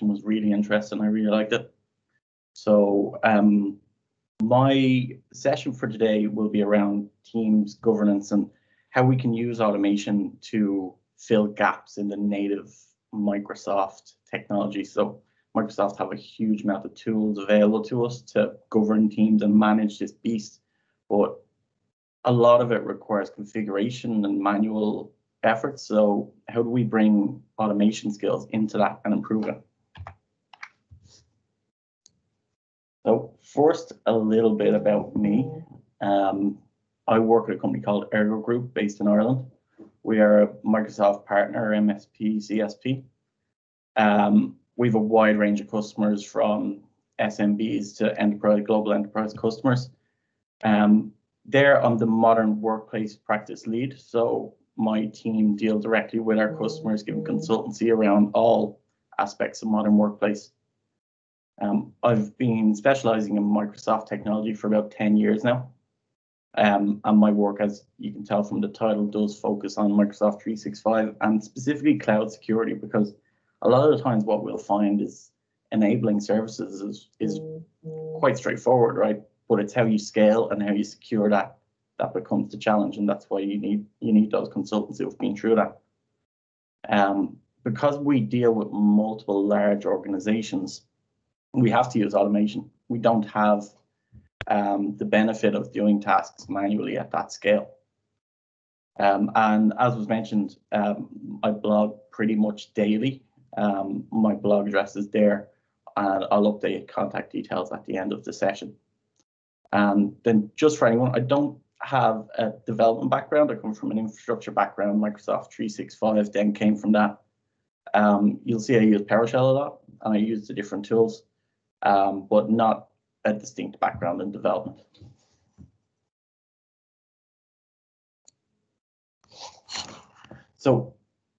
was really interesting. I really liked it. So um, my session for today will be around Teams governance and how we can use automation to fill gaps in the native Microsoft technology. So Microsoft have a huge amount of tools available to us to govern teams and manage this beast, but a lot of it requires configuration and manual effort. So how do we bring automation skills into that and improve it? So first, a little bit about me. Um, I work at a company called Ergo Group based in Ireland. We are a Microsoft partner, MSP, CSP. Um, we have a wide range of customers from SMBs to enterprise, global enterprise customers. Um, there, I'm the modern workplace practice lead. So my team deal directly with our customers, giving consultancy around all aspects of modern workplace. Um, I've been specializing in Microsoft technology for about 10 years now. Um, and my work, as you can tell from the title, does focus on Microsoft 365 and specifically cloud security, because a lot of the times what we'll find is enabling services is, is quite straightforward, right? But it's how you scale and how you secure that that becomes the challenge, and that's why you need you need those consultants who've been through that. Um, because we deal with multiple large organizations, we have to use automation. We don't have um, the benefit of doing tasks manually at that scale. Um, and as was mentioned, um, I blog pretty much daily. Um, my blog address is there, and I'll update contact details at the end of the session. And then just for anyone, I don't have a development background. I come from an infrastructure background, Microsoft 365, then came from that. Um, you'll see I use PowerShell a lot, and I use the different tools um, but not a distinct background in development. So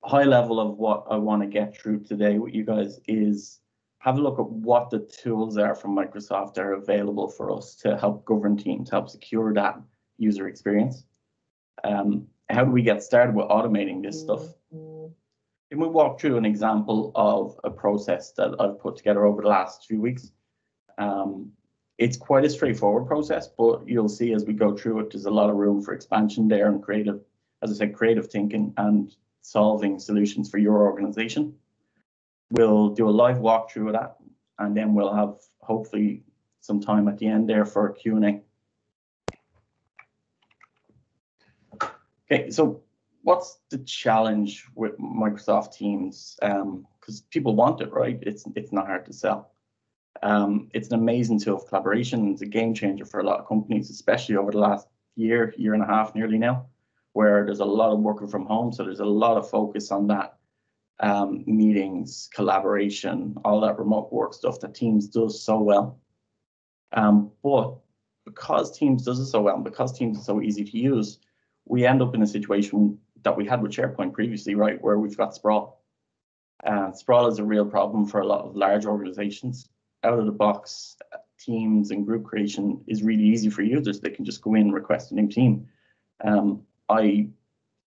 high level of what I want to get through today with you guys is have a look at what the tools are from Microsoft that are available for us to help govern teams, help secure that user experience. Um, how do we get started with automating this stuff? Can we walk through an example of a process that I've put together over the last few weeks? Um, it's quite a straightforward process, but you'll see as we go through it, there's a lot of room for expansion there and creative, as I said, creative thinking and solving solutions for your organization. We'll do a live walkthrough of that, and then we'll have hopefully some time at the end there for Q&A. Okay, so what's the challenge with Microsoft Teams? Because um, people want it, right? It's it's not hard to sell. Um, it's an amazing tool of collaboration. It's a game changer for a lot of companies, especially over the last year, year and a half, nearly now, where there's a lot of working from home. So there's a lot of focus on that um, meetings, collaboration, all that remote work stuff that Teams does so well. Um, but because Teams does it so well, and because Teams is so easy to use, we end up in a situation that we had with SharePoint previously, right, where we've got sprawl. Uh, sprawl is a real problem for a lot of large organizations. Out of the box, teams and group creation is really easy for users. They can just go in, request a new team. Um, I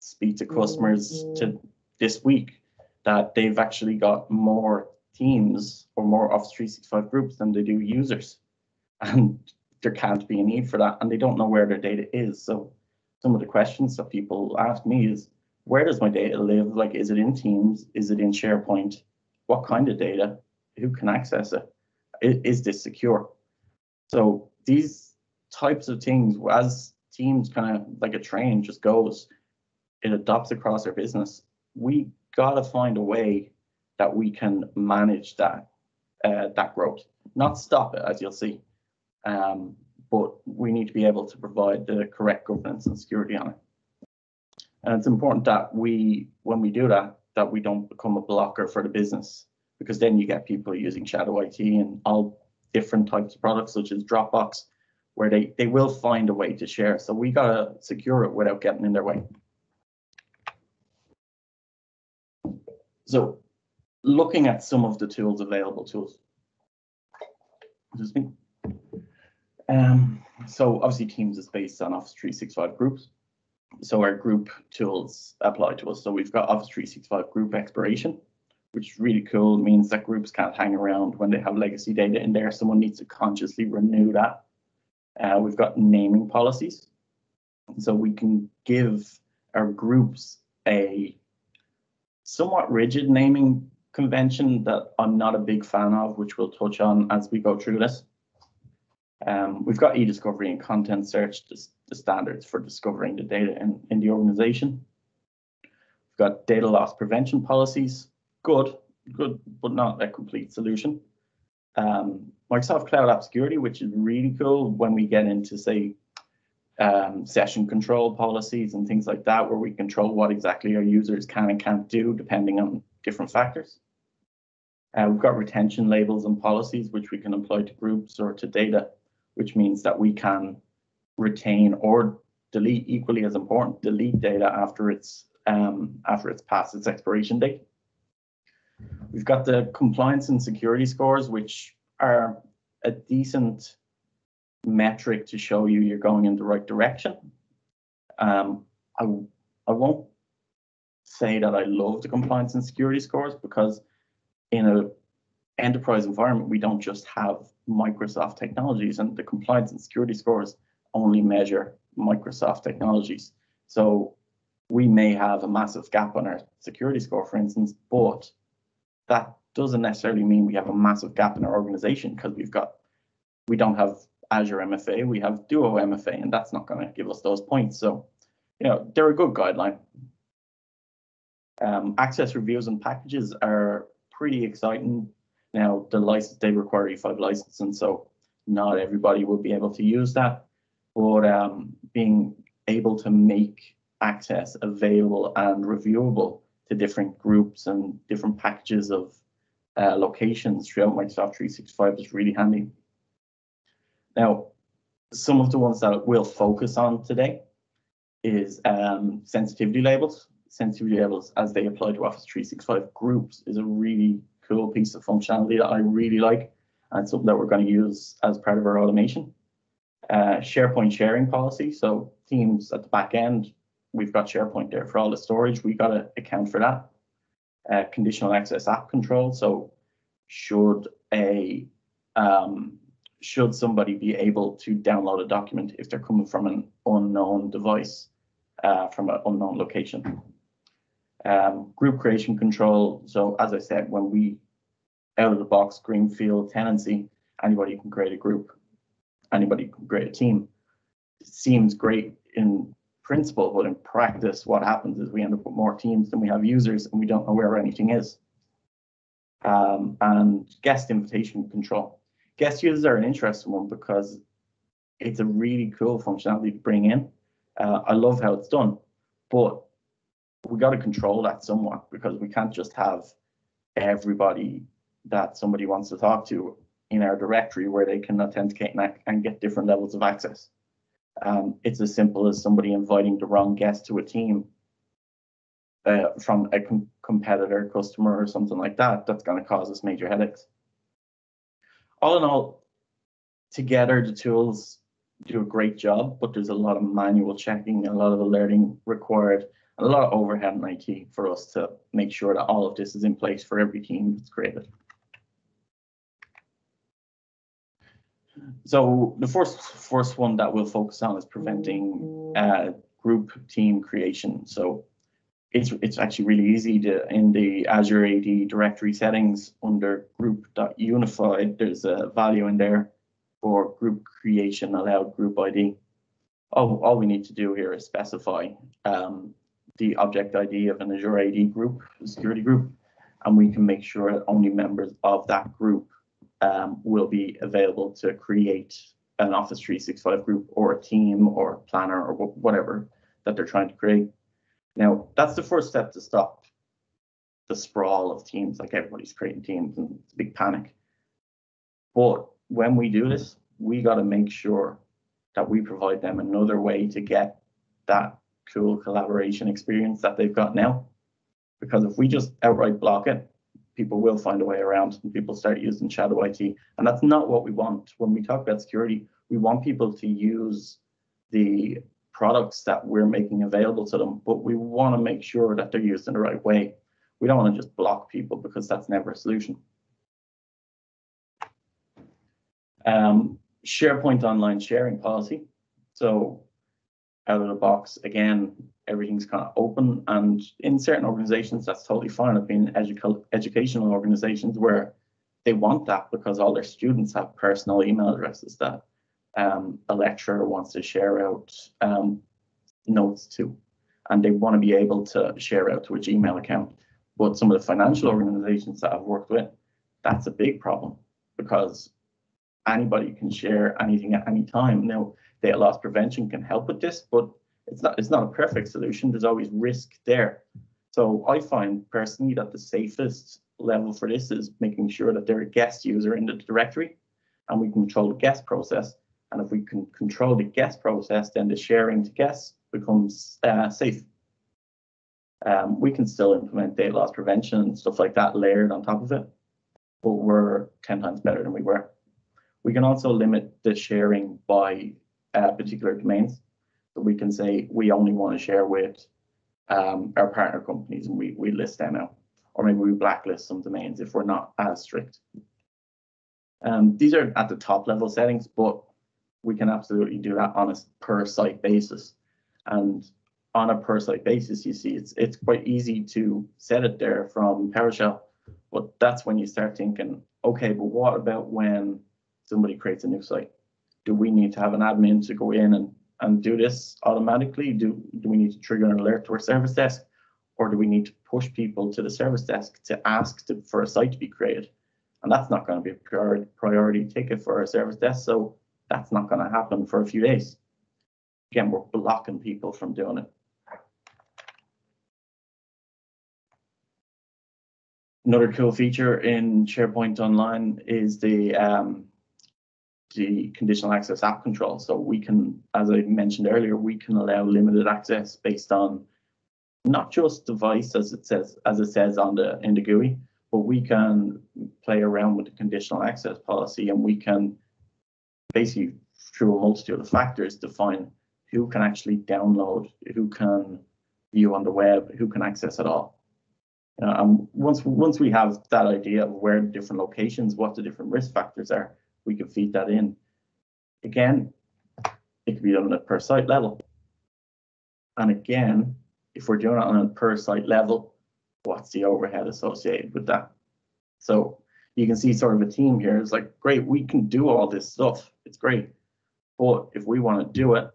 speak to customers to this week that they've actually got more teams or more Office 365 groups than they do users. And there can't be a need for that, and they don't know where their data is. So some of the questions that people ask me is, where does my data live? Like, is it in Teams? Is it in SharePoint? What kind of data? Who can access it? Is, is this secure? So these types of things, as Teams kind of like a train just goes, it adopts across our business. We gotta find a way that we can manage that uh, that growth, not stop it, as you'll see. Um, but we need to be able to provide the correct governance and security on it. And it's important that we, when we do that, that we don't become a blocker for the business, because then you get people using shadow IT and all different types of products, such as Dropbox, where they, they will find a way to share. So we gotta secure it without getting in their way. So looking at some of the tools available to us. Excuse me. Um, so obviously Teams is based on Office 365 groups. So our group tools apply to us. So we've got Office 365 group expiration, which is really cool. It means that groups can't hang around when they have legacy data in there. Someone needs to consciously renew that. Uh, we've got naming policies. So we can give our groups a somewhat rigid naming convention that I'm not a big fan of, which we'll touch on as we go through this. Um, we've got e-discovery and content search, the standards for discovering the data in, in the organization. We've got data loss prevention policies, good, good, but not a complete solution. Um, Microsoft Cloud App Security, which is really cool when we get into, say, um, session control policies and things like that, where we control what exactly our users can and can't do depending on different factors. Uh, we've got retention labels and policies, which we can apply to groups or to data, which means that we can retain or delete equally as important, delete data after it's um, after it's past its expiration date. We've got the compliance and security scores, which are a decent metric to show you you're going in the right direction. Um, I, I won't say that I love the compliance and security scores because in a enterprise environment, we don't just have Microsoft technologies and the compliance and security scores only measure Microsoft technologies. So we may have a massive gap on our security score, for instance, but that doesn't necessarily mean we have a massive gap in our organization because we've got we don't have Azure MFA, we have Duo MFA, and that's not going to give us those points. So, you know, they're a good guideline. Um, access reviews and packages are pretty exciting. Now, the license they require E5 license, and so not everybody will be able to use that. But um, being able to make access available and reviewable to different groups and different packages of uh, locations throughout Microsoft 365 is really handy. Now, some of the ones that we'll focus on today is um, sensitivity labels. Sensitivity labels as they apply to Office 365 groups is a really cool piece of functionality that I really like and something that we're going to use as part of our automation. Uh, SharePoint sharing policy. So teams at the back end we've got SharePoint there for all the storage. We've got to account for that. Uh, conditional access app control. So should a um, should somebody be able to download a document if they're coming from an unknown device uh, from an unknown location? Um, group creation control. So as I said, when we out of the box greenfield tenancy, anybody can create a group, anybody can create a team. It seems great in principle, but in practice, what happens is we end up with more teams than we have users and we don't know where anything is. Um, and guest invitation control. Guest users are an interesting one because it's a really cool functionality to bring in. Uh, I love how it's done, but we got to control that somewhat because we can't just have everybody that somebody wants to talk to in our directory where they can authenticate and, and get different levels of access. Um, it's as simple as somebody inviting the wrong guest to a team uh, from a com competitor, customer, or something like that. That's going to cause us major headaches. All in all, together the tools do a great job, but there's a lot of manual checking, a lot of alerting required, and a lot of overhead in IT for us to make sure that all of this is in place for every team that's created. So the first first one that we'll focus on is preventing uh, group team creation. So it's it's actually really easy to in the Azure AD directory settings under group.unified. There's a value in there for group creation allowed group ID. All, all we need to do here is specify um, the object ID of an Azure AD group, security group, and we can make sure that only members of that group um, will be available to create an Office 365 group or a team or a planner or whatever that they're trying to create. Now, that's the first step to stop the sprawl of teams, like everybody's creating teams and it's a big panic. But when we do this, we got to make sure that we provide them another way to get that cool collaboration experience that they've got now. Because if we just outright block it, people will find a way around and people start using shadow IT. And that's not what we want. When we talk about security, we want people to use the products that we're making available to them, but we want to make sure that they're used in the right way. We don't want to just block people because that's never a solution. Um, SharePoint online sharing policy. So out of the box, again, everything's kind of open. And in certain organizations, that's totally fine. I've been edu educational organizations where they want that because all their students have personal email addresses that um, a lecturer wants to share out um, notes to. And they want to be able to share out to a Gmail account. But some of the financial organizations that I've worked with, that's a big problem because anybody can share anything at any time. Now, data loss prevention can help with this, but it's not it's not a perfect solution. There's always risk there. So I find personally that the safest level for this is making sure that they're a guest user in the directory and we control the guest process. And if we can control the guest process, then the sharing to guests becomes uh, safe. Um, we can still implement data loss prevention and stuff like that layered on top of it, but we're 10 times better than we were. We can also limit the sharing by uh, particular domains. So we can say we only want to share with um, our partner companies and we, we list them out. Or maybe we blacklist some domains if we're not as strict. Um, these are at the top level settings, but we can absolutely do that on a per site basis. And on a per site basis, you see it's it's quite easy to set it there from PowerShell. But that's when you start thinking, okay, but what about when somebody creates a new site? do we need to have an admin to go in and, and do this automatically? Do, do we need to trigger an alert to our service desk? Or do we need to push people to the service desk to ask to, for a site to be created? And that's not going to be a priority, ticket for our service desk. So that's not going to happen for a few days. Again, we're blocking people from doing it. Another cool feature in SharePoint Online is the um, the conditional access app control. So we can, as I mentioned earlier, we can allow limited access based on not just device as it says as it says on the in the GUI, but we can play around with the conditional access policy and we can basically through a multitude of factors define who can actually download, who can view on the web, who can access it all. Uh, um, once once we have that idea of where the different locations, what the different risk factors are, we can feed that in. Again, it can be done at a per site level. And again, if we're doing it on a per site level, what's the overhead associated with that? So you can see sort of a team here. It's like, great, we can do all this stuff. It's great. But if we want to do it,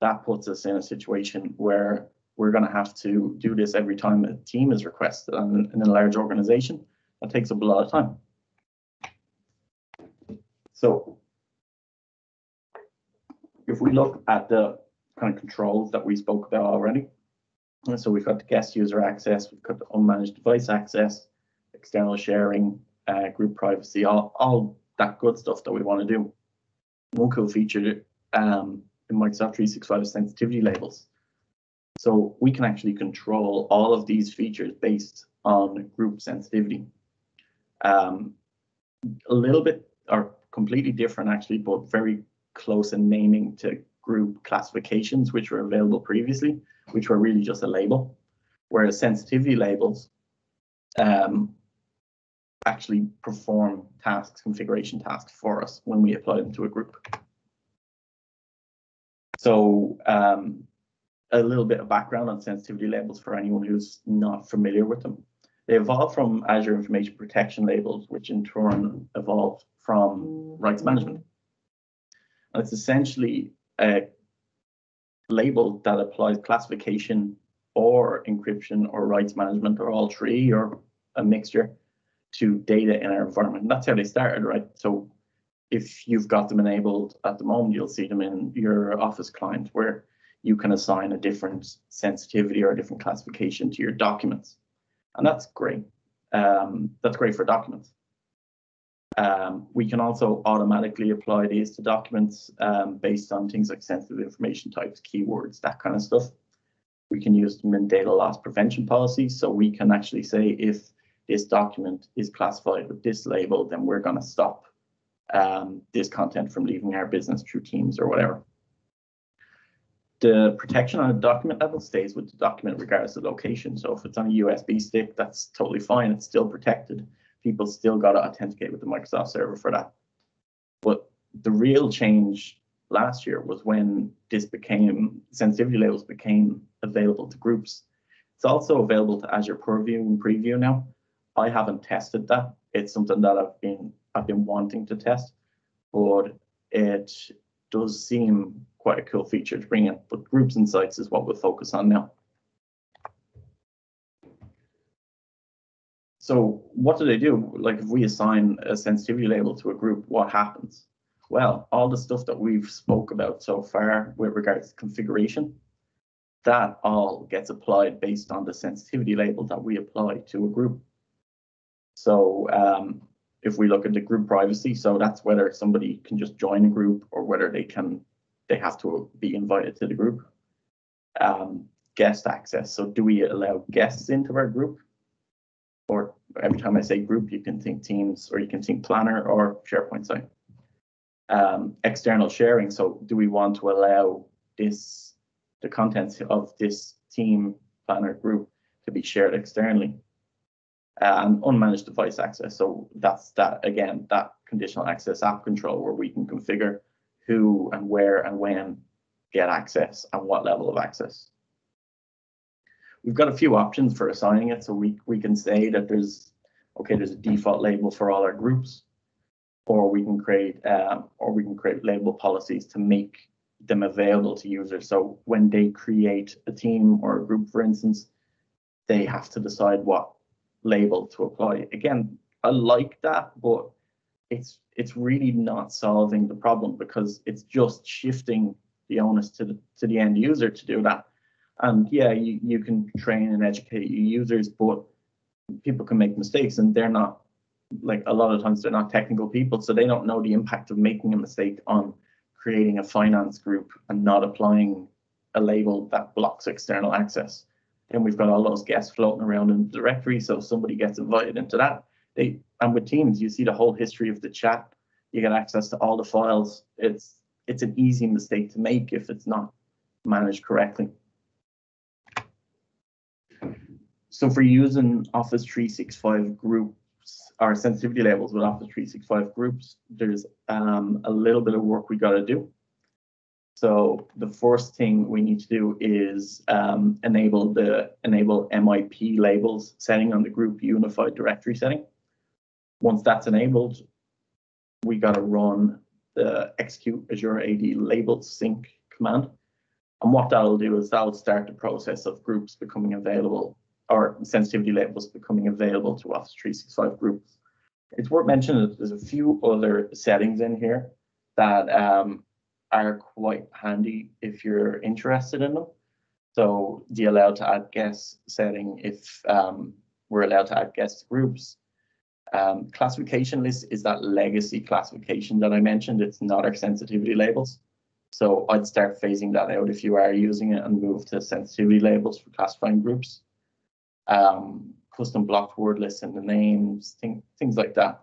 that puts us in a situation where we're going to have to do this every time a team is requested. And in a large organization, that takes up a lot of time. So if we look at the kind of controls that we spoke about already, so we've got the guest user access, we've got the unmanaged device access, external sharing, uh, group privacy, all, all that good stuff that we want to do. One cool feature um, in Microsoft 365 is sensitivity labels. So we can actually control all of these features based on group sensitivity. Um, a little bit, or completely different actually, but very close in naming to group classifications, which were available previously, which were really just a label. Whereas sensitivity labels um, actually perform tasks, configuration tasks for us when we apply them to a group. So um, a little bit of background on sensitivity labels for anyone who's not familiar with them. They evolved from Azure Information Protection labels, which in turn evolved from rights management. And it's essentially a label that applies classification or encryption or rights management or all three or a mixture to data in our environment. And that's how they started, right? So if you've got them enabled at the moment, you'll see them in your Office client where you can assign a different sensitivity or a different classification to your documents. And that's great. Um, that's great for documents. Um, we can also automatically apply these to documents um, based on things like sensitive information types, keywords, that kind of stuff. We can use them in data loss prevention policies. So we can actually say if this document is classified with this label, then we're going to stop um, this content from leaving our business through Teams or whatever. The protection on a document level stays with the document regardless of location. So if it's on a USB stick, that's totally fine. It's still protected. People still got to authenticate with the Microsoft server for that. But the real change last year was when this became sensitivity labels became available to groups. It's also available to Azure Purview and Preview now. I haven't tested that. It's something that I've been I've been wanting to test, but it does seem quite a cool feature to bring in. But groups and sites is what we'll focus on now. So what do they do? Like if we assign a sensitivity label to a group, what happens? Well, all the stuff that we've spoke about so far with regards to configuration, that all gets applied based on the sensitivity label that we apply to a group. So um, if we look at the group privacy, so that's whether somebody can just join a group or whether they can they have to be invited to the group. Um, guest access. So do we allow guests into our group? Or every time I say group, you can think Teams or you can think Planner or SharePoint site. Um, external sharing. So do we want to allow this, the contents of this team planner group to be shared externally? and unmanaged device access. So that's that again, that conditional access app control where we can configure who and where and when get access and what level of access. We've got a few options for assigning it. So we, we can say that there's, okay, there's a default label for all our groups, or we can create, um, or we can create label policies to make them available to users. So when they create a team or a group, for instance, they have to decide what label to apply. Again, I like that, but it's it's really not solving the problem because it's just shifting the onus to the to the end user to do that. And yeah, you, you can train and educate your users, but people can make mistakes and they're not like a lot of times they're not technical people, so they don't know the impact of making a mistake on creating a finance group and not applying a label that blocks external access. And we've got all those guests floating around in the directory. So if somebody gets invited into that, they and with Teams, you see the whole history of the chat. You get access to all the files. It's it's an easy mistake to make if it's not managed correctly. So for using Office 365 groups or sensitivity labels with Office 365 groups, there's um, a little bit of work we got to do. So the first thing we need to do is um, enable the enable MIP labels setting on the group unified directory setting. Once that's enabled, we got to run the execute Azure AD labels sync command. And what that'll do is that'll start the process of groups becoming available or sensitivity labels becoming available to Office 365 groups. It's worth mentioning that there's a few other settings in here that um, are quite handy if you're interested in them. So the allowed to add guests setting if um, we're allowed to add guest groups. Um, classification list is that legacy classification that I mentioned. It's not our sensitivity labels. So I'd start phasing that out if you are using it and move to sensitivity labels for classifying groups. Um, custom blocked word lists and the names, thing, things like that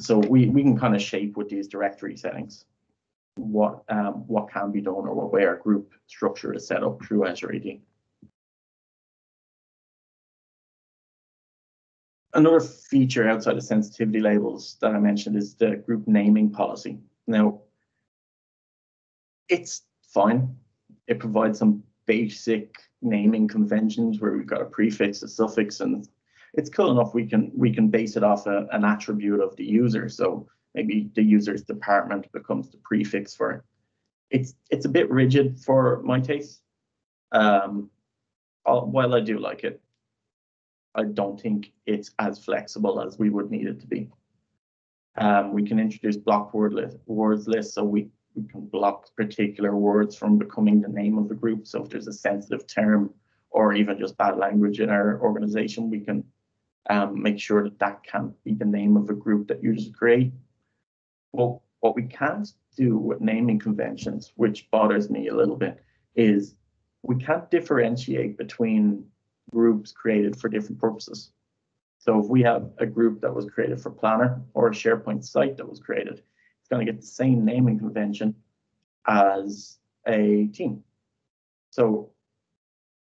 so we, we can kind of shape with these directory settings what um, what can be done or what way our group structure is set up through Azure AD. Another feature outside of sensitivity labels that I mentioned is the group naming policy. Now, it's fine. It provides some basic naming conventions where we've got a prefix, a suffix, and it's cool enough we can we can base it off a, an attribute of the user. So maybe the user's department becomes the prefix for it. It's it's a bit rigid for my taste. Um, while I do like it, I don't think it's as flexible as we would need it to be. Um, we can introduce block word list, words list so we, we can block particular words from becoming the name of the group. So if there's a sensitive term or even just bad language in our organization, we can um, make sure that that can't be the name of a group that users create. Well, what we can't do with naming conventions, which bothers me a little bit, is we can't differentiate between groups created for different purposes. So if we have a group that was created for Planner or a SharePoint site that was created, it's going to get the same naming convention as a team. So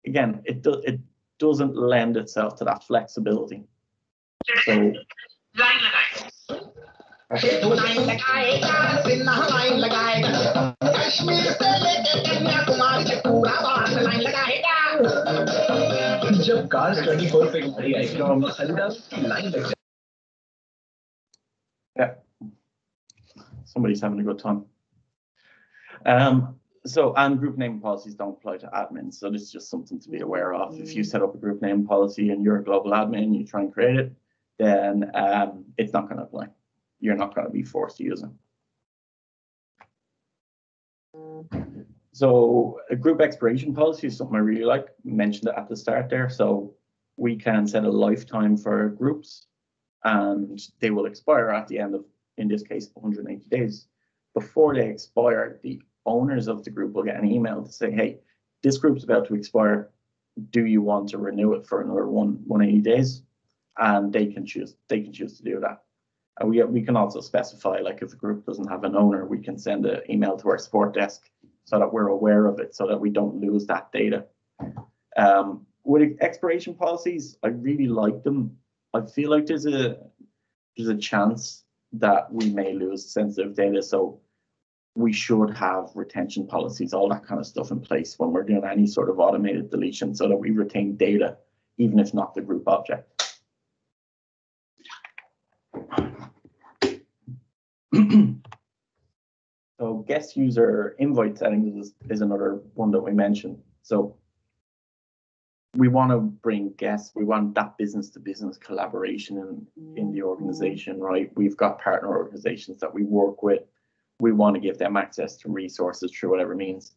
again, it do, it doesn't lend itself to that flexibility. So line लगाएगा Sinha line लगाएगा कश्मीर से लेके कन्याकुमारी से पूरा Bharat line लगाएगा जब car twenty four पे गाड़ी आएगी तो हम खरीदा लाइन लग Yeah. Somebody's having a good time. Um, so, and group name policies don't apply to admins. So this is just something to be aware of. If you set up a group name policy and you're a global admin, you try and create it, then um, it's not going to apply. You're not going to be forced to use it. So a group expiration policy is something I really like. Mentioned it at the start there. So we can set a lifetime for groups and they will expire at the end of, in this case, 180 days. Before they expire, the owners of the group will get an email to say, hey, this group's about to expire. Do you want to renew it for another one 180 days? And they can choose, they can choose to do that. And we, we can also specify, like if a group doesn't have an owner, we can send an email to our support desk so that we're aware of it, so that we don't lose that data. Um, with expiration policies, I really like them. I feel like there's a there's a chance that we may lose sensitive data, so we should have retention policies, all that kind of stuff in place when we're doing any sort of automated deletion, so that we retain data, even if not the group object. so guest user invite settings is, is another one that we mentioned. So we want to bring guests, we want that business to business collaboration in, in the organization, right? We've got partner organizations that we work with. We want to give them access to resources through whatever means.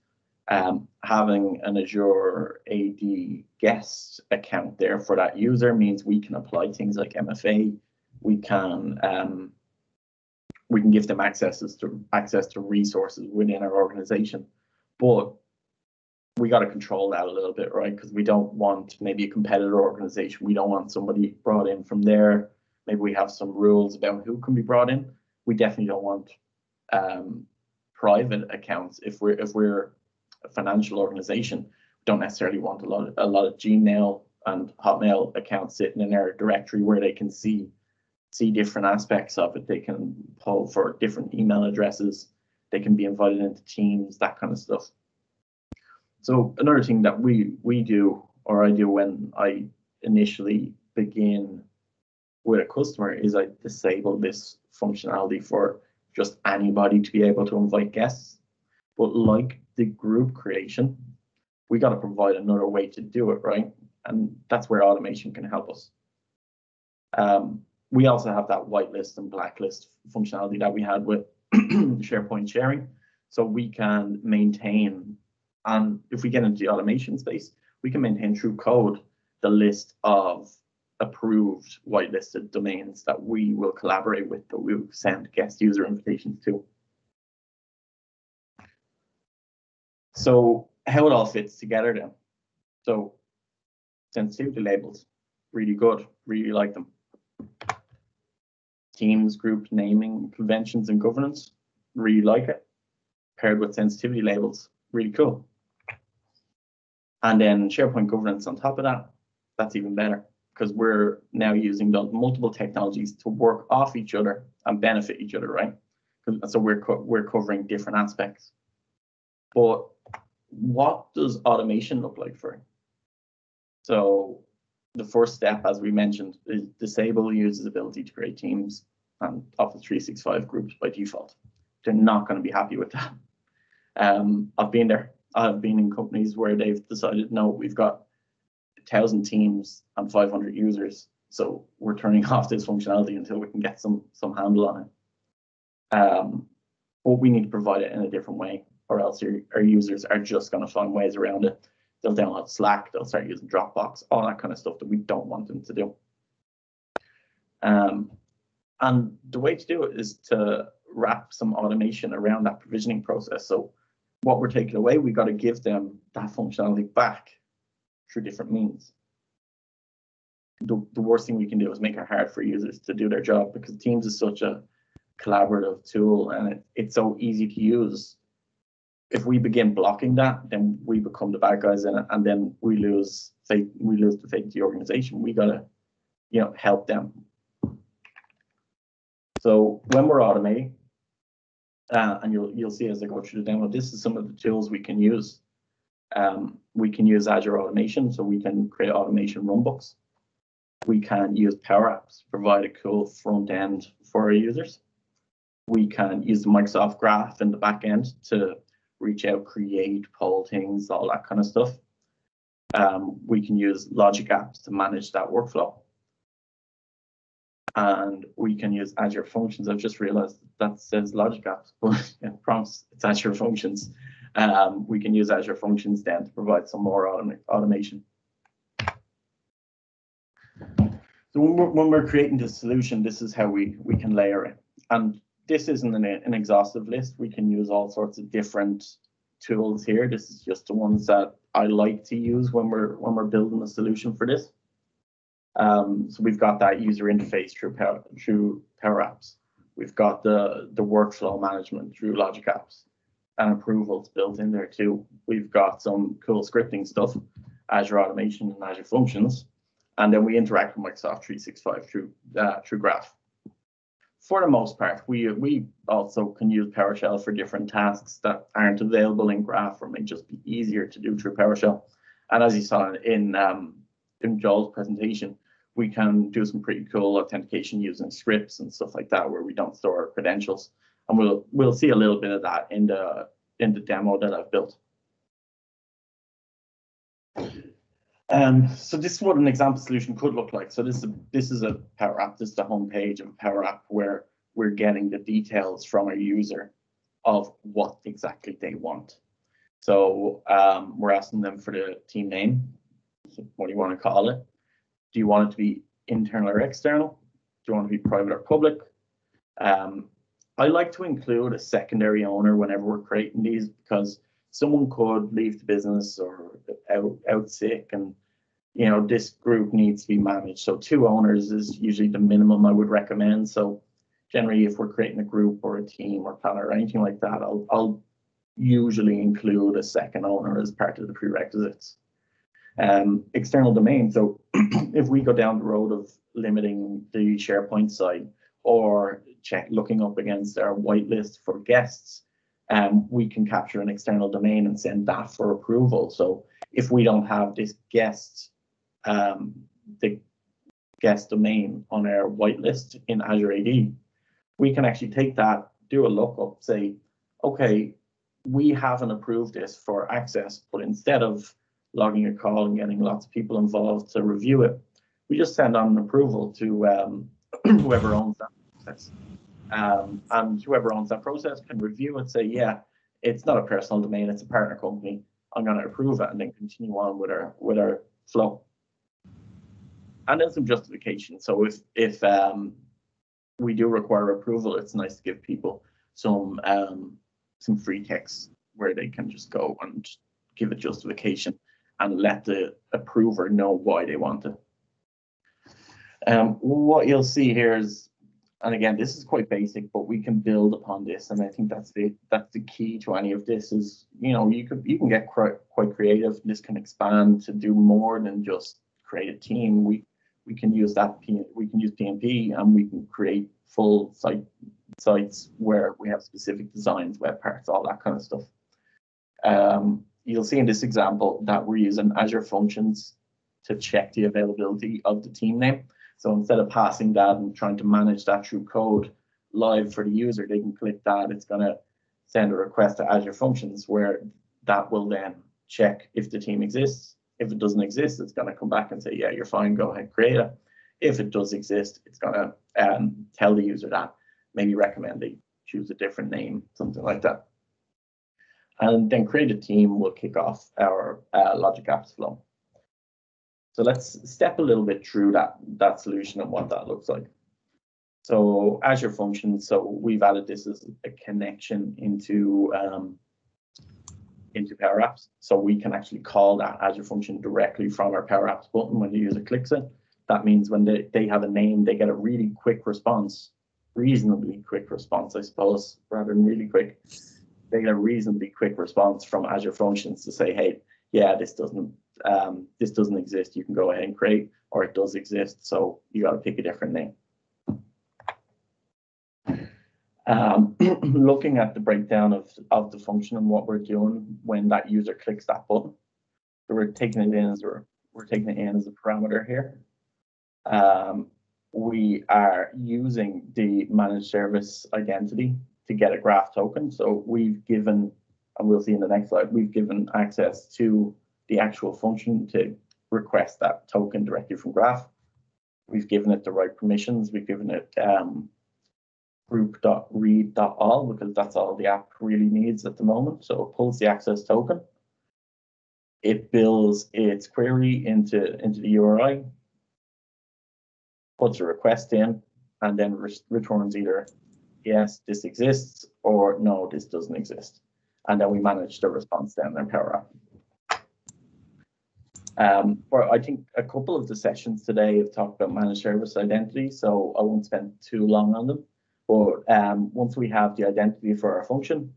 Um, having an Azure AD guest account there for that user means we can apply things like MFA. We can um, we can give them access to access to resources within our organization, but we got to control that a little bit, right? Because we don't want maybe a competitor organization. We don't want somebody brought in from there. Maybe we have some rules about who can be brought in. We definitely don't want um, private accounts if we're if we're a financial organization. We don't necessarily want a lot of, a lot of Gmail and Hotmail accounts sitting in our directory where they can see see different aspects of it. They can pull for different email addresses. They can be invited into teams, that kind of stuff. So another thing that we we do or I do when I initially begin with a customer is I disable this functionality for just anybody to be able to invite guests. But like the group creation, we got to provide another way to do it, right? And that's where automation can help us. Um, we also have that whitelist and blacklist functionality that we had with SharePoint sharing. So we can maintain, and if we get into the automation space, we can maintain through code the list of approved whitelisted domains that we will collaborate with, that we will send guest user invitations to. So how it all fits together then. So sensitivity labels, really good, really like them teams, group naming, conventions, and governance. Really like it. Paired with sensitivity labels, really cool. And then SharePoint governance on top of that, that's even better because we're now using the multiple technologies to work off each other and benefit each other, right? So we're co we're covering different aspects. But what does automation look like for? So the first step, as we mentioned, is disable users' ability to create teams and Office 365 groups by default. They're not going to be happy with that. Um, I've been there. I've been in companies where they've decided, no, we've got a thousand teams and 500 users, so we're turning off this functionality until we can get some some handle on it. Um, but we need to provide it in a different way, or else your, our users are just going to find ways around it. They'll download Slack, they'll start using Dropbox, all that kind of stuff that we don't want them to do. Um, and the way to do it is to wrap some automation around that provisioning process. So what we're taking away, we got to give them that functionality back through different means. The, the worst thing we can do is make it hard for users to do their job because Teams is such a collaborative tool and it, it's so easy to use. if we begin blocking that, then we become the bad guys in it, and then we lose faith. We lose the faith of the organization. We gotta, you know, help them. So when we're automating, uh, and you'll you'll see as I go through the demo, this is some of the tools we can use. Um, we can use Azure Automation, so we can create automation runbooks. We can use Power Apps, to provide a cool front end for our users. We can use the Microsoft Graph in the back end to reach out, create, pull things, all that kind of stuff. Um, we can use Logic Apps to manage that workflow. And we can use Azure Functions. I've just realized that says Logic Apps, but yeah, prompts, it's Azure Functions. Um, we can use Azure Functions then to provide some more autom automation. So when we're, when we're creating the solution, this is how we, we can layer it. And this isn't an, an exhaustive list. We can use all sorts of different tools here. This is just the ones that I like to use when we're when we're building a solution for this. Um, so we've got that user interface through Power, through Power Apps. We've got the the workflow management through Logic Apps and approvals built in there too. We've got some cool scripting stuff, Azure Automation and Azure Functions, and then we interact with Microsoft 365 through uh, through Graph for the most part, we we also can use PowerShell for different tasks that aren't available in Graph or may just be easier to do through PowerShell. And as you saw in um, in Joel's presentation, we can do some pretty cool authentication using scripts and stuff like that, where we don't store our credentials. And we'll we'll see a little bit of that in the in the demo that I've built. Um, so this is what an example solution could look like. So this is a, this is a Power App. This is the home page of Power App where we're getting the details from a user of what exactly they want. So um, we're asking them for the team name. What do you want to call it? Do you want it to be internal or external? Do you want to be private or public? Um, I like to include a secondary owner whenever we're creating these because someone could leave the business or out, out sick and you know this group needs to be managed so two owners is usually the minimum i would recommend so generally if we're creating a group or a team or planner or anything like that i'll, I'll usually include a second owner as part of the prerequisites um, external domain so if we go down the road of limiting the sharepoint side or check looking up against our whitelist for guests um, we can capture an external domain and send that for approval. So if we don't have this guest, um, the guest domain on our whitelist in Azure AD, we can actually take that, do a lookup, say, okay, we haven't approved this for access, but instead of logging a call and getting lots of people involved to review it, we just send on an approval to um, whoever owns that process. Um, and whoever owns that process can review and say, yeah, it's not a personal domain, it's a partner company. I'm going to approve it and then continue on with our with our flow. And then some justification. So if if um, we do require approval, it's nice to give people some um, some free text where they can just go and give a justification and let the approver know why they want it. Um, what you'll see here is and again, this is quite basic, but we can build upon this, and I think that's the that's the key to any of this. Is you know you could you can get quite quite creative. This can expand to do more than just create a team. We we can use that we can use PnP and we can create full site sites where we have specific designs, web parts, all that kind of stuff. Um, you'll see in this example that we're using Azure Functions to check the availability of the team name. So instead of passing that and trying to manage that through code live for the user, they can click that. It's going to send a request to Azure Functions where that will then check if the team exists. If it doesn't exist, it's going to come back and say, yeah, you're fine, go ahead, create it. If it does exist, it's going to um, tell the user that, maybe recommend they choose a different name, something like that. And then create a team will kick off our uh, Logic Apps flow. So let's step a little bit through that, that solution and what that looks like. So Azure Functions, so we've added this as a connection into um, into Power Apps. So we can actually call that Azure function directly from our Power Apps button when the user clicks it. That means when they, they have a name, they get a really quick response, reasonably quick response, I suppose, rather than really quick. They get a reasonably quick response from Azure Functions to say, hey, yeah, this doesn't um, this doesn't exist. You can go ahead and create, or it does exist. So you got to pick a different name. Um, looking at the breakdown of, of the function and what we're doing when that user clicks that button. So we're taking it in as we're, we're taking it in as a parameter here. Um, we are using the managed service identity to get a graph token. So we've given, and we'll see in the next slide, we've given access to the actual function to request that token directly from graph. We've given it the right permissions. We've given it um, group.read.all because that's all the app really needs at the moment. So it pulls the access token. It builds its query into, into the URI, puts a request in, and then re returns either yes, this exists, or no, this doesn't exist. And then we manage the response down in Power App. Um, I think a couple of the sessions today have talked about managed service identity, so I won't spend too long on them. But um, once we have the identity for our function,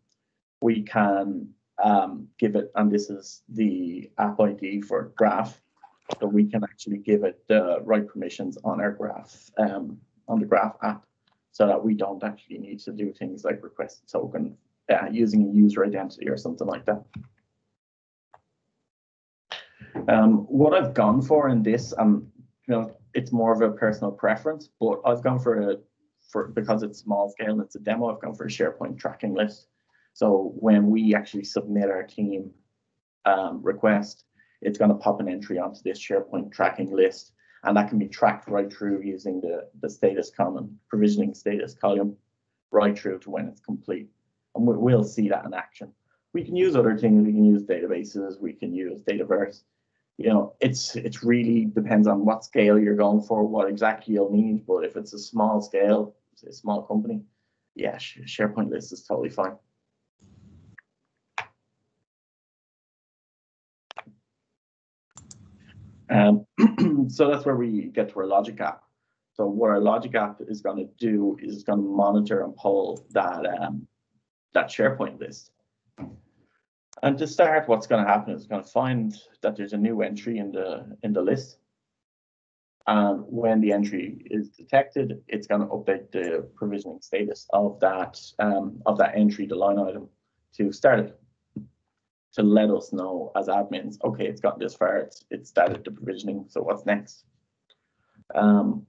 we can um, give it, and this is the app ID for graph, so we can actually give it the right permissions on our graph, um, on the graph app, so that we don't actually need to do things like request a token uh, using a user identity or something like that. Um, what I've gone for in this, um, you know, it's more of a personal preference, but I've gone for a for because it's small scale and it's a demo, I've gone for a SharePoint tracking list. So when we actually submit our team um, request, it's going to pop an entry onto this SharePoint tracking list, and that can be tracked right through using the, the status column, provisioning status column, right through to when it's complete. And we, we'll see that in action. We can use other things. We can use databases. We can use Dataverse. You know, it's it's really depends on what scale you're going for, what exactly you'll need. But if it's a small scale, a small company, yeah, SharePoint list is totally fine. Um, so that's where we get to our logic app. So what our logic app is going to do is it's going to monitor and pull that um, that SharePoint list. And to start, what's going to happen is going to find that there's a new entry in the in the list. And when the entry is detected, it's going to update the provisioning status of that um, of that entry, the line item, to start it, to let us know as admins, okay, it's gotten this far, it's, it's started the provisioning, so what's next? Um,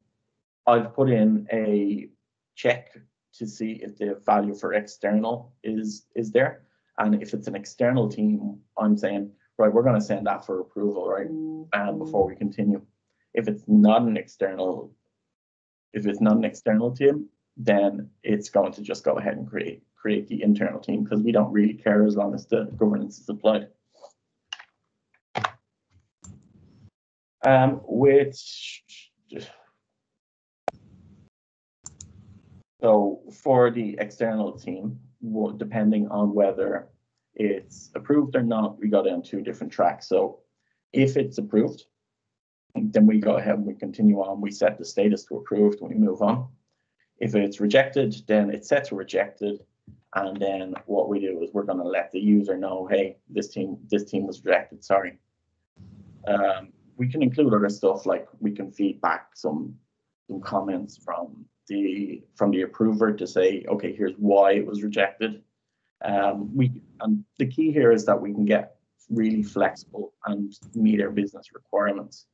I've put in a check to see if the value for external is is there. And if it's an external team, I'm saying, right, we're going to send that for approval, right? Um, before we continue. If it's not an external, if it's not an external team, then it's going to just go ahead and create create the internal team because we don't really care as long as the governance is applied. Um, which so for the external team, depending on whether it's approved or not, we go down two different tracks. So if it's approved, then we go ahead and we continue on. We set the status to approved we move on. If it's rejected, then it's set to rejected. And then what we do is we're going to let the user know, hey, this team, this team was rejected. Sorry. Um, we can include other stuff like we can feed back some some comments from the from the approver to say, okay, here's why it was rejected. Um, we and the key here is that we can get really flexible and meet our business requirements.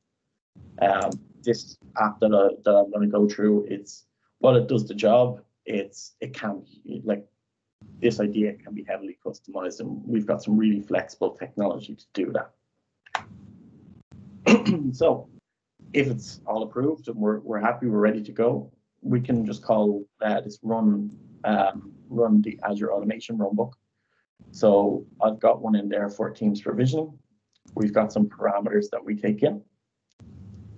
Um, this app that, I, that I'm going to go through, it's well, it does the job, it's it can be like this idea can be heavily customized, and we've got some really flexible technology to do that. so, if it's all approved and we're we're happy, we're ready to go, we can just call uh, this run um, run the Azure Automation Runbook. So I've got one in there for Teams provisioning. We've got some parameters that we take in.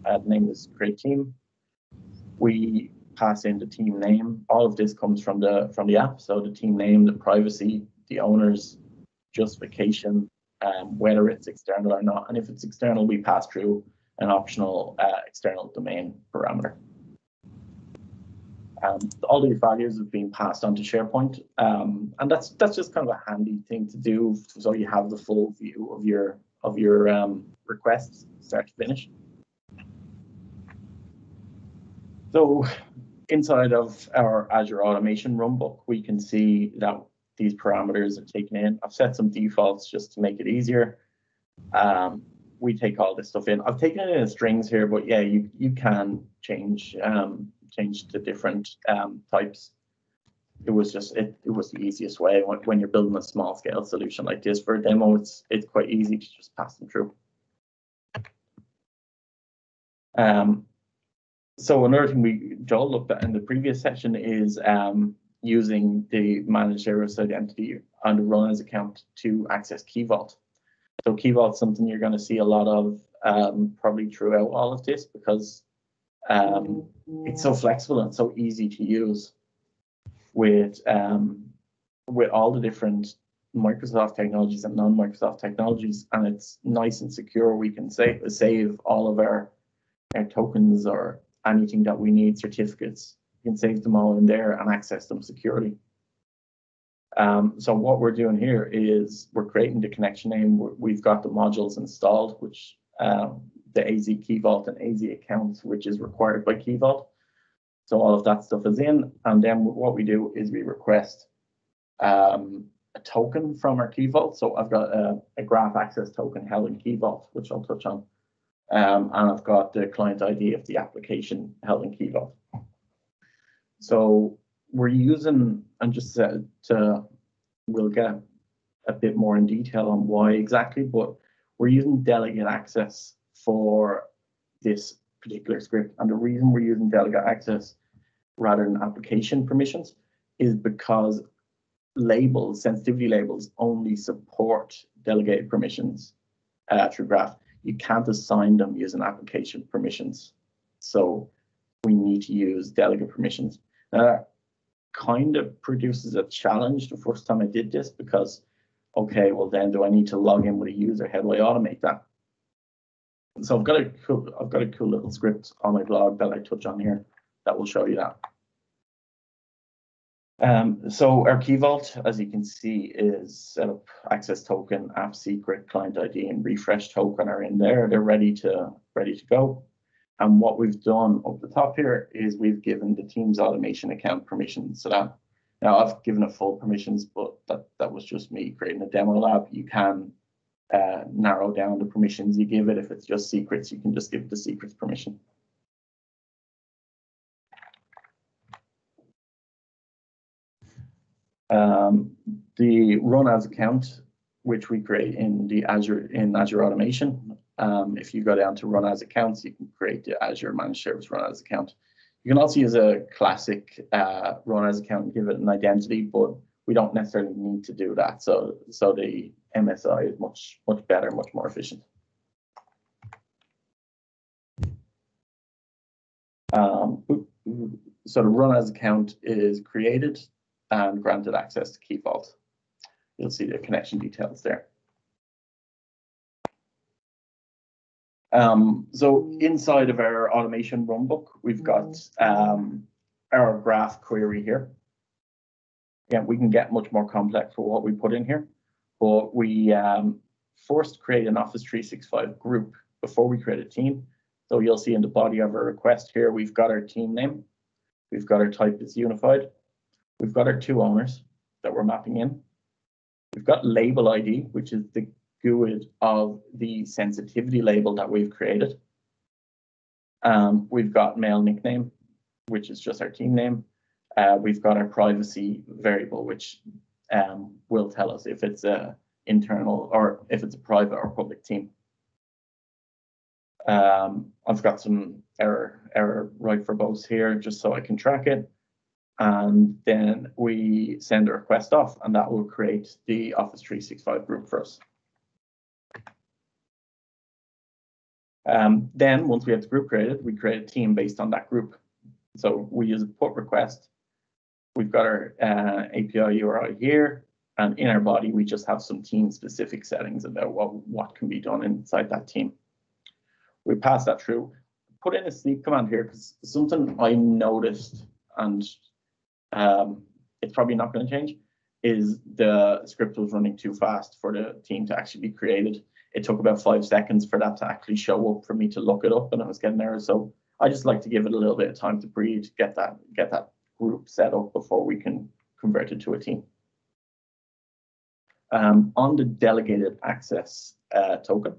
Uh, the name is create team. We pass in the team name. All of this comes from the from the app. So the team name, the privacy, the owner's justification, um, whether it's external or not. And if it's external, we pass through an optional uh, external domain parameter. Um, all these values have been passed on to SharePoint, um, and that's that's just kind of a handy thing to do, so you have the full view of your of your um, requests, start to finish. So inside of our Azure Automation runbook, we can see that these parameters are taken in. I've set some defaults just to make it easier. Um, we take all this stuff in. I've taken it in strings here, but yeah, you you can change um, change to different um, types. It was just it, it was the easiest way when, when you're building a small scale solution like this for a demo. It's it's quite easy to just pass them through. Um, so another thing we Joel looked at in the previous session is um, using the managed service identity on the account to access Key Vault. So Key Vault is something you're going to see a lot of um, probably throughout all of this because um, it's so flexible and so easy to use with um, with all the different Microsoft technologies and non-Microsoft technologies, and it's nice and secure. We can save save all of our, our tokens or anything that we need, certificates, you can save them all in there and access them securely. Um, so what we're doing here is we're creating the connection name. We've got the modules installed, which um, the AZ Key Vault and AZ accounts, which is required by Key Vault. So all of that stuff is in. And then what we do is we request um, a token from our Key Vault. So I've got a, a graph access token held in Key Vault, which I'll touch on. Um, and I've got the client ID of the application held in Key Vault. So we're using, and just to, to, we'll get a bit more in detail on why exactly, but we're using delegate access for this particular script. And the reason we're using delegate access rather than application permissions is because labels, sensitivity labels, only support delegated permissions uh, through Graph. You can't assign them using application permissions. So we need to use delegate permissions. That kind of produces a challenge the first time I did this because, okay, well then do I need to log in with a user? How do I automate that? So I've got a cool, I've got a cool little script on my blog that I touch on here that will show you that. Um, so our key vault, as you can see, is set up access token, app secret, client ID, and refresh token are in there. They're ready to ready to go. And what we've done up the top here is we've given the Teams automation account permissions. So that now I've given it full permissions, but that that was just me creating a demo lab. You can uh, narrow down the permissions you give it. If it's just secrets, you can just give the secrets permission. Um, the run as account, which we create in the Azure in Azure Automation. Um, if you go down to run as accounts, you can create the Azure Managed Service run as account. You can also use a classic uh, run as account and give it an identity, but we don't necessarily need to do that. So, so the MSI is much, much better, much more efficient. Um, so the run as account is created and granted access to Key Vault. You'll see the connection details there. Um, so inside of our automation runbook, we've got um, our graph query here. Yeah, we can get much more complex for what we put in here, but we um, first create an Office 365 group before we create a team. So you'll see in the body of our request here, we've got our team name, we've got our type is unified, we've got our two owners that we're mapping in, we've got label ID, which is the GUID of the sensitivity label that we've created. Um, we've got mail nickname, which is just our team name. Uh, we've got our privacy variable, which um, will tell us if it's a internal or if it's a private or public team. Um, I've got some error error right for both here, just so I can track it. And then we send a request off, and that will create the Office 365 group for us. Um, then once we have the group created, we create a team based on that group. So we use a put request We've got our uh, API URI here, and in our body, we just have some team specific settings about what, what can be done inside that team. We pass that through. Put in a sleep command here because something I noticed and um, it's probably not going to change, is the script was running too fast for the team to actually be created. It took about five seconds for that to actually show up for me to look it up, and I was getting there. So I just like to give it a little bit of time to breathe, get that get that group set up before we can convert it to a team. Um, on the delegated access uh, token.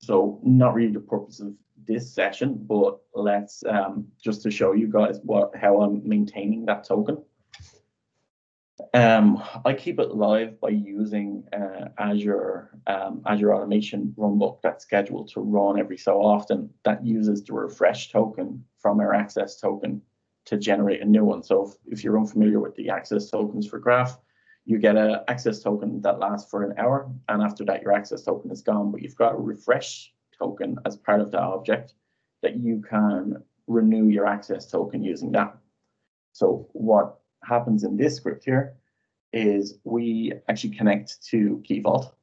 So not really the purpose of this session, but let's um, just to show you guys what how I'm maintaining that token. Um, I keep it live by using uh, Azure um, Azure Automation runbook that's scheduled to run every so often. That uses the refresh token from our access token to generate a new one. So if, if you're unfamiliar with the access tokens for Graph, you get an access token that lasts for an hour, and after that, your access token is gone. But you've got a refresh token as part of that object that you can renew your access token using that. So what happens in this script here is we actually connect to Key Vault.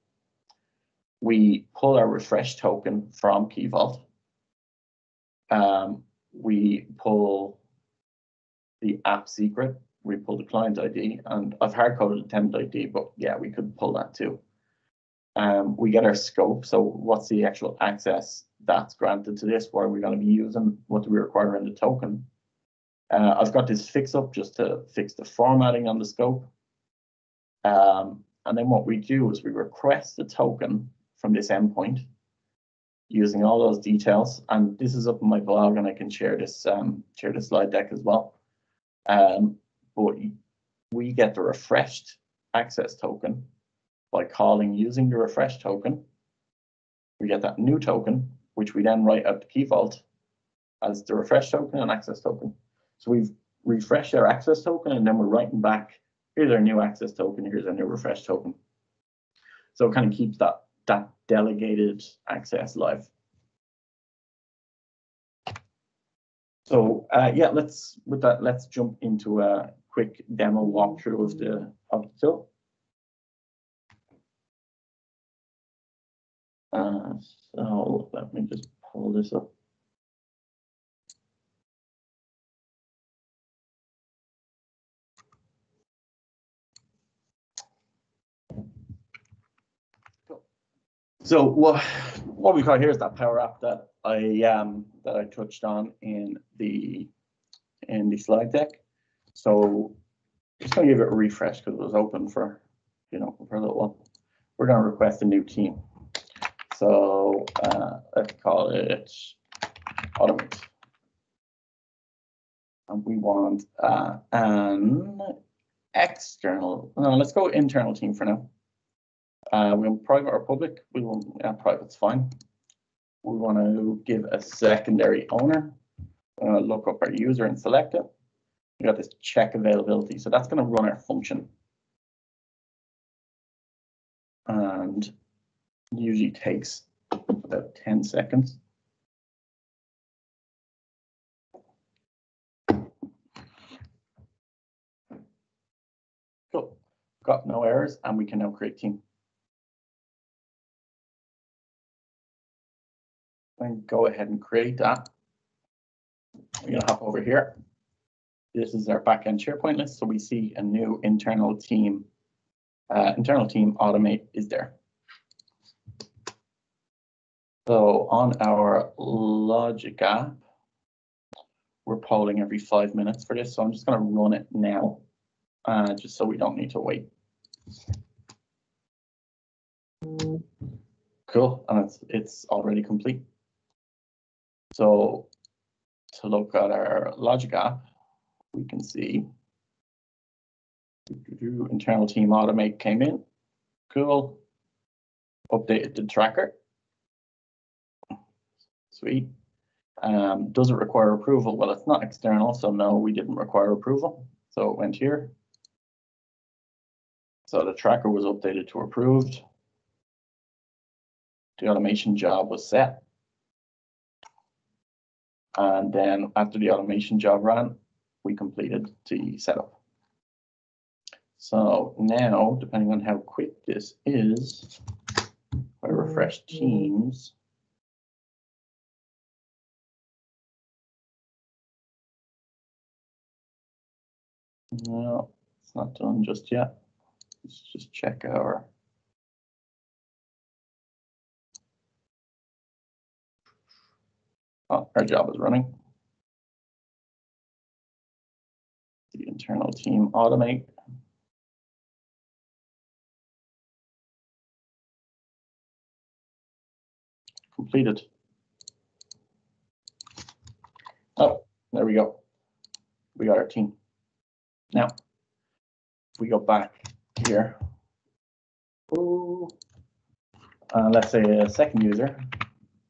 We pull our refresh token from Key Vault. Um, we pull the app secret, we pull the client ID, and I've hard coded the tenant ID, but yeah, we could pull that too. Um, we get our scope. So what's the actual access that's granted to this? What are we going to be using? What do we require in the token? Uh, I've got this fix up just to fix the formatting on the scope. Um, and then what we do is we request the token from this endpoint using all those details. And this is up on my blog and I can share this um, share the slide deck as well. Um, but we get the refreshed access token by calling using the refresh token. We get that new token, which we then write out the key vault as the refresh token and access token. So we've refreshed our access token and then we're writing back, here's our new access token, here's our new refresh token. So it kind of keeps that, that delegated access live. So uh, yeah, let's with that, let's jump into a quick demo walkthrough of the of the tool. Uh, so let me just pull this up. So what what we got here is that power app that I um that I touched on in the in the slide deck. So just gonna give it a refresh because it was open for you know for a little while. We're gonna request a new team. So uh, let's call it automate. And we want uh, an external, no, let's go internal team for now. Uh, we want private or public, we want, yeah, private's fine. We want to give a secondary owner. Uh, look up our user and select it. We got this check availability, so that's going to run our function. And usually takes about 10 seconds. Cool. Got no errors and we can now create team. And go ahead and create that. We're going to hop over here. This is our backend SharePoint list. So we see a new internal team, uh, internal team automate is there. So on our logic app, we're polling every five minutes for this. So I'm just going to run it now, uh, just so we don't need to wait. Cool, and it's it's already complete. So to look at our logic app, we can see internal team automate came in. Cool. Updated the tracker. Sweet. Um, does it require approval? Well, it's not external, so no, we didn't require approval. So it went here. So the tracker was updated to approved. The automation job was set. And then after the automation job ran, we completed the setup. So now, depending on how quick this is, I refresh Teams, No, it's not done just yet. Let's just check our. Oh, our job is running. The internal team automate. Completed. Oh, there we go. We got our team. Now, if we go back here. Ooh. Uh, let's say a second user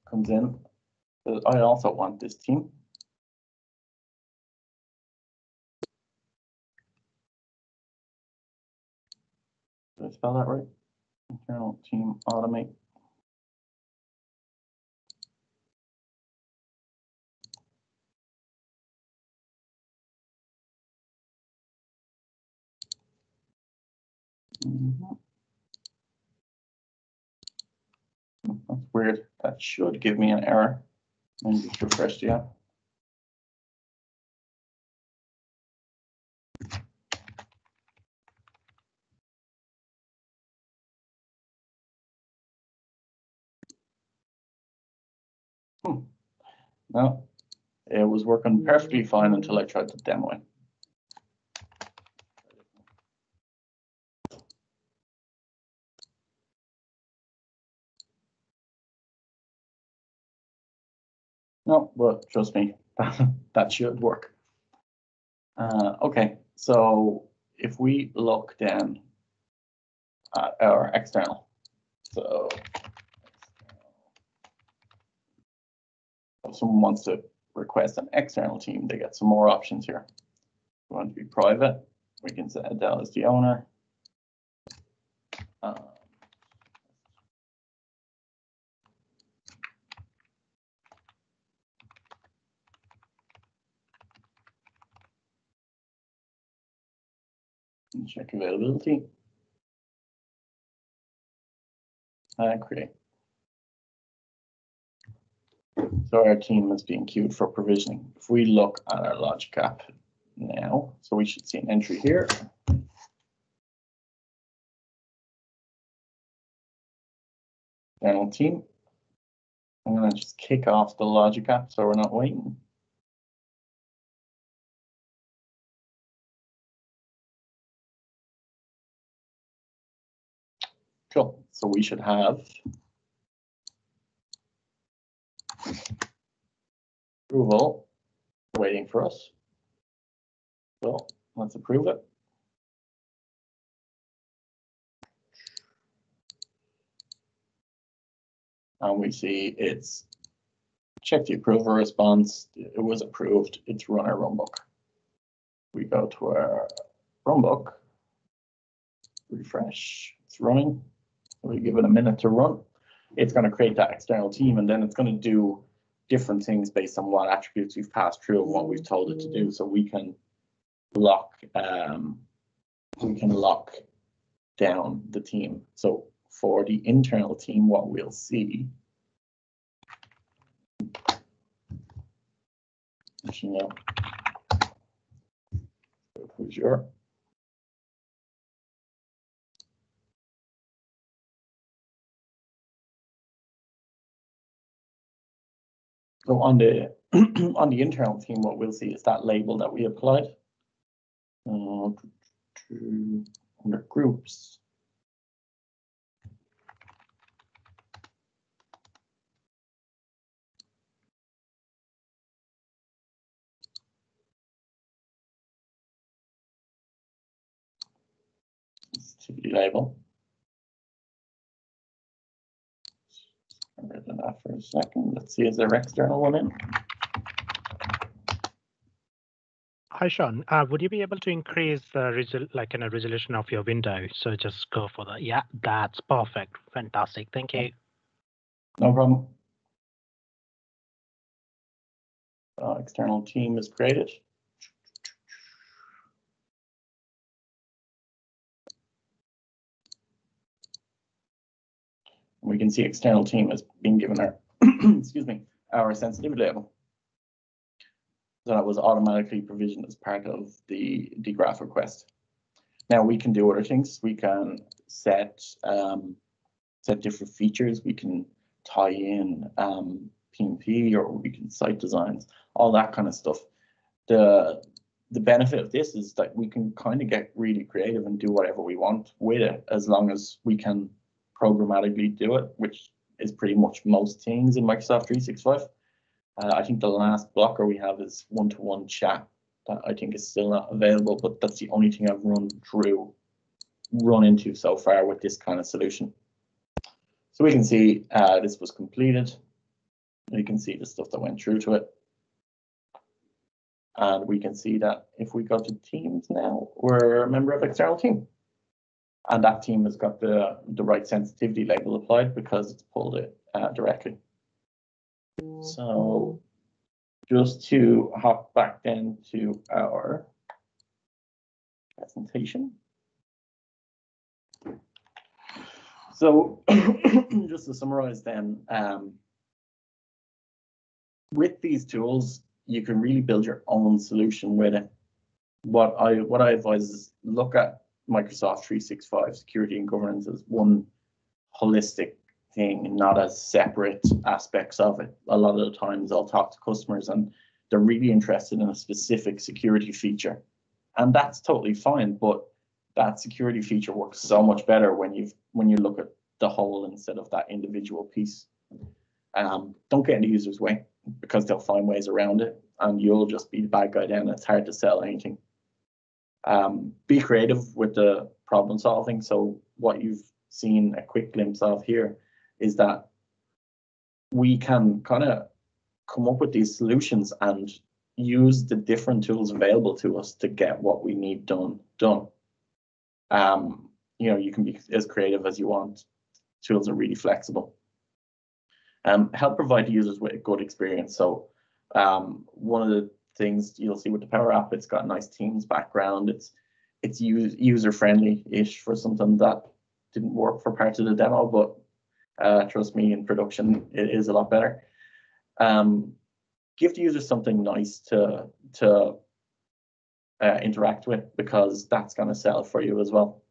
comes in. I also want this team. Did I spell that right? Internal team automate. That's weird. That should give me an error. Let me just refresh the app. Hmm. No, it was working perfectly fine until I tried to demo it. No, but trust me, that should work. Uh, okay, so if we look then at our external, so if someone wants to request an external team, they get some more options here. If we want to be private, we can set Adele as the owner. Uh, Check availability. Ah, and create. So our team is being queued for provisioning. If we look at our logic app now, so we should see an entry here. General team. I'm gonna just kick off the logic app so we're not waiting. Cool, so we should have. Approval, waiting for us. So let's approve it. And we see it's check the approval response, it was approved, it's run our runbook. We go to our runbook. Refresh, it's running. We give it a minute to run. It's gonna create that external team and then it's gonna do different things based on what attributes we've passed through and what we've told it to do, so we can lock, um, we can lock down the team. So for the internal team, what we'll see. Actually, no. Who's your? So on the, on the internal team, what we'll see is that label that we applied. Uh, to, under groups. Label. Get rid of for a second. Let's see, is there external one in? Hi, Sean. Uh, would you be able to increase the like in a resolution of your window? So just go for that. Yeah, that's perfect. Fantastic. Thank you. No problem. Uh, external team is created. We can see external team is being given our, excuse me, our sensitivity level. So that was automatically provisioned as part of the, graph request. Now we can do other things. We can set um, set different features. We can tie in um, PnP or we can site designs, all that kind of stuff. The the benefit of this is that we can kind of get really creative and do whatever we want with it as long as we can programmatically do it, which is pretty much most things in Microsoft 365. Uh, I think the last blocker we have is one-to-one chat that I think is still not available, but that's the only thing I've run through, run into so far with this kind of solution. So we can see uh, this was completed. We can see the stuff that went through to it. And we can see that if we go to Teams now, we're a member of external team. And that team has got the, the right sensitivity label applied because it's pulled it uh, directly. So just to hop back then to our presentation. So just to summarize then, um, with these tools, you can really build your own solution with it. What I what I advise is look at Microsoft 365 security and governance as one holistic thing, not as separate aspects of it. A lot of the times I'll talk to customers and they're really interested in a specific security feature. And that's totally fine, but that security feature works so much better when you when you look at the whole instead of that individual piece. Um, don't get in the user's way because they'll find ways around it and you'll just be the bad guy then. It's hard to sell anything. Um, be creative with the problem solving. So what you've seen a quick glimpse of here is that we can kind of come up with these solutions and use the different tools available to us to get what we need done done. Um, you know, you can be as creative as you want. Tools are really flexible. Um, help provide users with a good experience. So um, one of the things you'll see with the Power App, it's got a nice Teams background. It's it's user friendly ish for something that didn't work for parts of the demo, but uh, trust me, in production, it is a lot better. Um, give the user something nice to to uh, interact with because that's going to sell for you as well.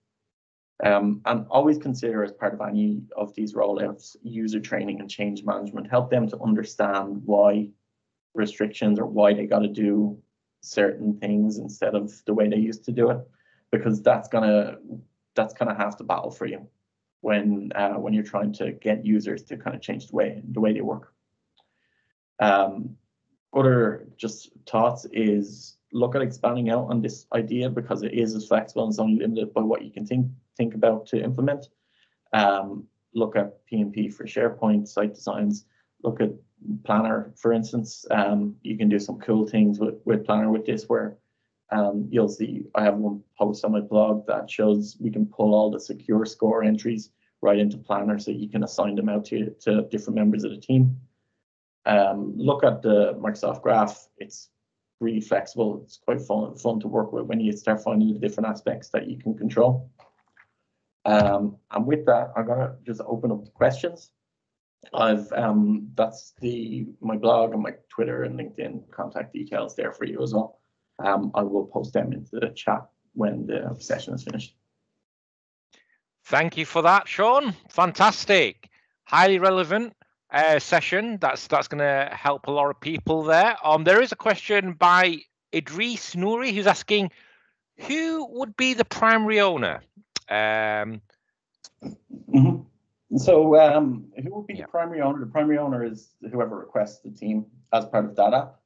Um, and always consider as part of any of these rollouts user training and change management. Help them to understand why restrictions or why they got to do certain things instead of the way they used to do it, because that's gonna that's kind of half the battle for you when uh, when you're trying to get users to kind of change the way the way they work. Um, other just thoughts is look at expanding out on this idea because it is as flexible and it's only limited by what you can think think about to implement. Um, look at PnP for SharePoint site designs. Look at Planner, for instance. Um, you can do some cool things with, with Planner with this where um, you'll see I have one post on my blog that shows we can pull all the secure score entries right into Planner so you can assign them out to, to different members of the team. Um, look at the Microsoft Graph. It's really flexible. It's quite fun, fun to work with when you start finding the different aspects that you can control. Um, and with that, I'm gonna just open up the questions. I've um, that's the my blog and my Twitter and LinkedIn contact details there for you as well. Um, I will post them into the chat when the session is finished. Thank you for that, Sean. Fantastic, highly relevant uh, session. That's that's going to help a lot of people there. Um, there is a question by Idris Nouri who's asking, who would be the primary owner? Um, mm -hmm. So, um, who would be Yeah. the primary owner? The primary owner is whoever requests the team as part of that app.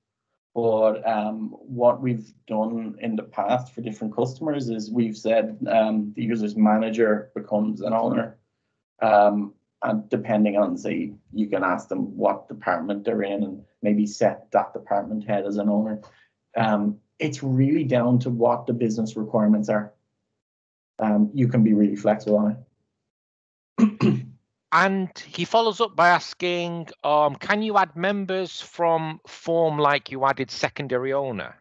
But um, what we've done in the past for different customers is we've said um, the user's manager becomes an owner. Um, and depending on, say, you can ask them what department they're in and maybe set that department head as an owner. Um, it's really down to what the business requirements are. Um, you can be really flexible on it. and he follows up by asking, um, can you add members from form like you added secondary owner?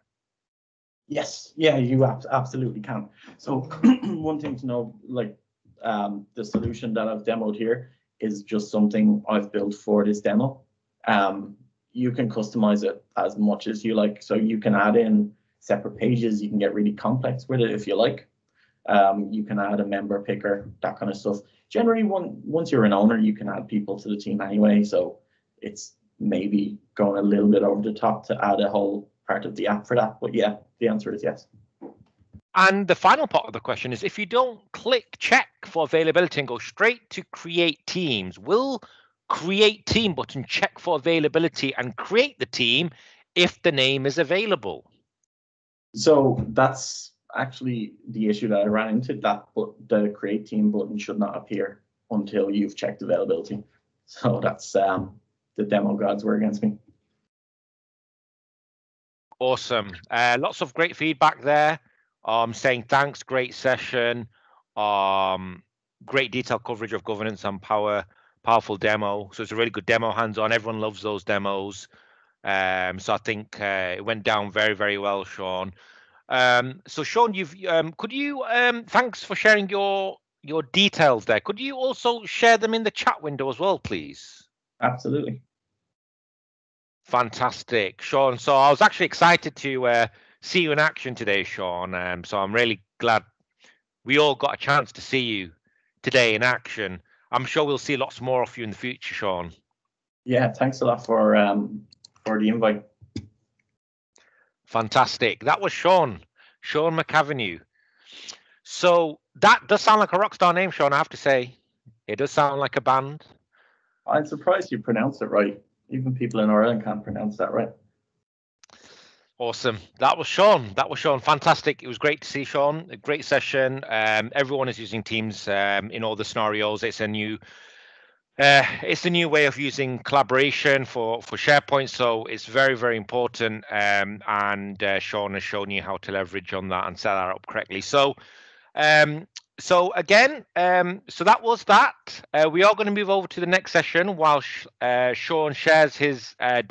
Yes, yeah, you ab- absolutely can. So one thing to know, like um, the solution that I've demoed here is just something I've built for this demo. Um, you can customize it as much as you like. So you can add in separate pages. You can get really complex with it if you like. Um, you can add a member picker, that kind of stuff. Generally, one, once you're an owner, you can add people to the team anyway. So it's maybe going a little bit over the top to add a whole part of the app for that. But yeah, the answer is yes. And the final part of the question is if you don't click check for availability and go straight to create teams, will create team button check for availability and create the team if the name is available? So that's actually the issue that I ran into that but the create team button should not appear until you've checked availability. So that's um, the demo gods were against me. Awesome. Uh, lots of great feedback there. Um, saying thanks, great session. Um, great detailed coverage of governance and power, powerful demo. So it's a really good demo, hands-on. Everyone loves those demos. Um, so I think uh, it went down very, very well, Sean. Um, so Sean, you've um, could you um, thanks for sharing your your details there. Could you also share them in the chat window as well, please? Absolutely. Fantastic, Sean. So I was actually excited to uh, see you in action today, Sean. Um, so I'm really glad we all got a chance to see you today in action. I'm sure we'll see lots more of you in the future, Sean. Yeah, thanks a lot for um, for the invite. Fantastic. That was Sean, Sean McAvinue. So that does sound like a rock star name, Sean. I have to say, it does sound like a band. I'm surprised you pronounced it right. Even people in Ireland can't pronounce that right. Awesome. That was Sean. That was Sean. Fantastic. It was great to see Sean. A great session. Um, everyone is using Teams um, in all the scenarios. It's a new uh, it's a new way of using collaboration for for SharePoint, so it's very very important. Um, and uh, Sean has shown you how to leverage on that and set that up correctly. So, um, so again, um, so that was that. Uh, we are going to move over to the next session while uh, Sean shares his uh,